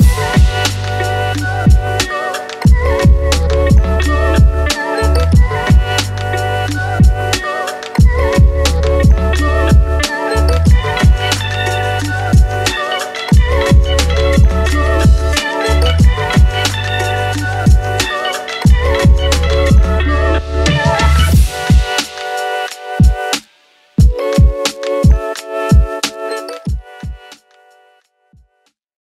Yeah.